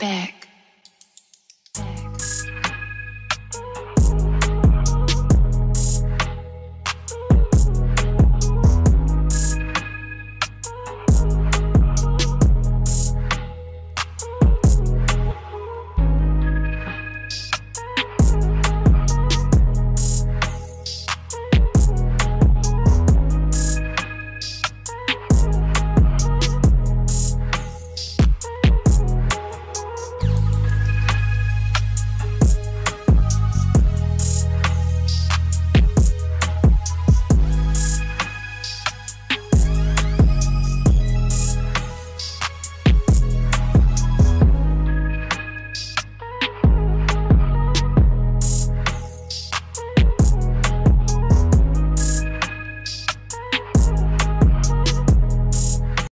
back.